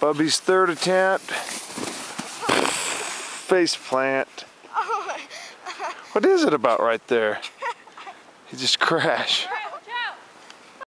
Bubby's third attempt. Face plant. Oh. What is it about right there? He just crashed.